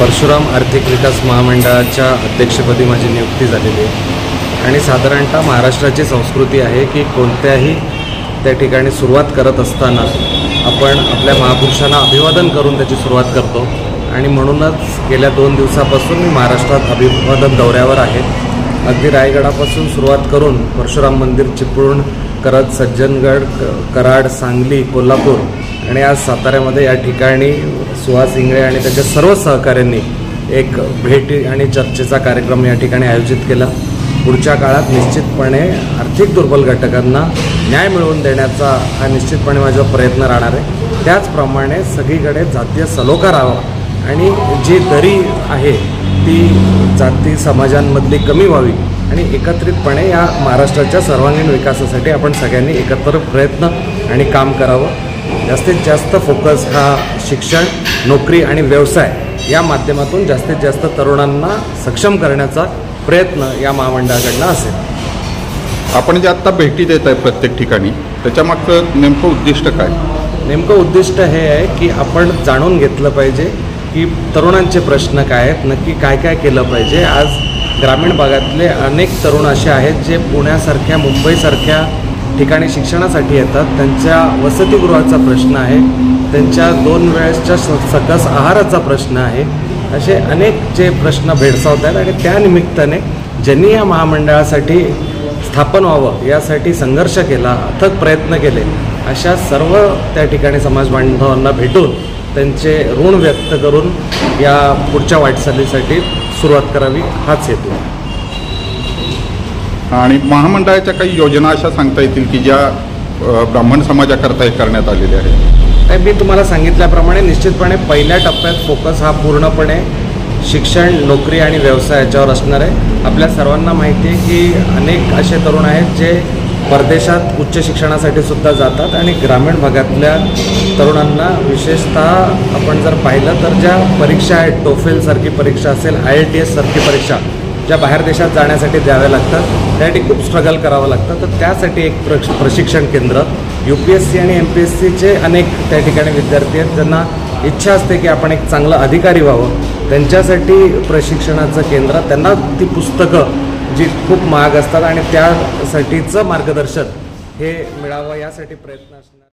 परशुराम आर्थिक विकास महामंडळाच्या अध्यक्षपदी माझी नियुक्ती झालेली आहे. आणि साधारणतः महाराष्ट्राची संस्कृती आहे की कोणत्याही त्या ठिकाणी सुरुवात करत असताना आपण आपल्या महापुरुषांना अभिवादन करून त्याची सुरुवात करतो. आणि म्हणूनच गेल्या दोन दिवसापासून मी महाराष्ट्रात अभिवादन दौऱ्यावर आहे. अगदी रायगडापासून सुरुवात करून परशुराम मंदिर चिपळूण करत सज्जनगड क- कराड सांगली कोल्हापूर आणि आज साताऱ्यामध्ये या ठिकाणी सुहास इंगळे आणि त्याच्या सर्व सहकाऱ्यांनी एक भेटी आणि चर्चेचा कार्यक्रम या ठिकाणी आयोजित केला. पुढच्या काळात निश्चितपणे आर्थिक दुर्बल घटकांना न्याय मिळवून देण्याचा हा निश्चितपणे माझा प्रयत्न राहणार आहे. त्याचप्रमाणे सगळीकडे जातीय सलोखा राहावा आणि जी दरी आहे ती जाती समाजांमधली कमी व्हावी आणि एकत्रितपणे या महाराष्ट्राच्या सर्वांगीण विकासासाठी आपण सगळ्यांनी एकत्र प्रयत्न आणि काम करावं. जास्तीत जास्त फोकस हा शिक्षण नोकरी आणि व्यवसाय या माध्यमातून जास्तीत जास्त तरुणांना सक्षम करण्याचा प्रयत्न या महामंडळाकडनं असेल. आपण जे आत्ता भेटी देत आहे प्रत्येक ठिकाणी त्याच्यामागचं नेमकं उद्दिष्ट काय? नेमकं उद्दिष्ट हे आहे की आपण जाणून घेतलं पाहिजे की तरुणांचे प्रश्न काय आहेत नक्की काय काय केलं पाहिजे. आज ग्रामीण भागातले अनेक तरुण असे आहेत जे पुण्यासारख्या मुंबईसारख्या ठिकाणी शिक्षणासाठी येतात. त्यांच्या वसतिगृहाचा प्रश्न आहे. त्यांच्या दोन वेळेसच्या स- सकस आहाराचा प्रश्न आहे. असे अनेक जे प्रश्न भेडसावत आहेत आणि त्यानिमित्ताने ज्यांनी या महामंडळासाठी स्थापन व्हावं यासाठी संघर्ष केला अथक प्रयत्न केले अशा सर्व त्या ठिकाणी समाज बांधवांना भेटून त्यांचे ऋण व्यक्त करून या पुढच्या वाटचालीसाठी सुरुवात करावी हाच हेतू आहे. आणि महामंडळाच्या काही योजना अशा सांगता येतील की ज्या ब्राह्मण समाजाकरता हे करण्यात आलेल्या आहेत? तर मी तुम्हाला सांगितल्याप्रमाणे निश्चितपणे पहिल्या टप्प्यात फोकस हा पूर्णपणे शिक्षण नोकरी आणि व्यवसाय याच्यावर असणार आहे. आपल्या सर्वांना माहिती आहे की अनेक असे तरुण आहेत जे परदेशात उच्च शिक्षणासाठी सुद्धा जातात आणि ग्रामीण भागातल्या तरुणांना विशेषतः आपण जर पाहिलं तर ज्या परीक्षा आहेत टोफेलसारखी परीक्षा असेल आय आय टी एससारखी परीक्षा ज्या बाहेर देशात जाण्यासाठी द्याव्या लागतात त्यासाठी खूप स्ट्रगल करावं लागतं. तर त्यासाठी एक प्र प्रशिक्षण केंद्र यू पी एस सी आणि एम पी एस सीचे अनेक त्या ठिकाणी विद्यार्थी आहेत ज्यांना इच्छा असते की आपण एक चांगलं अधिकारी व्हावं. त्यांच्यासाठी प्रशिक्षणाचं केंद्र त्यांना ती पुस्तकं जी खूप महाग असतात आणि त्यासाठीचं मार्गदर्शन हे मिळावं यासाठी प्रयत्न असणार.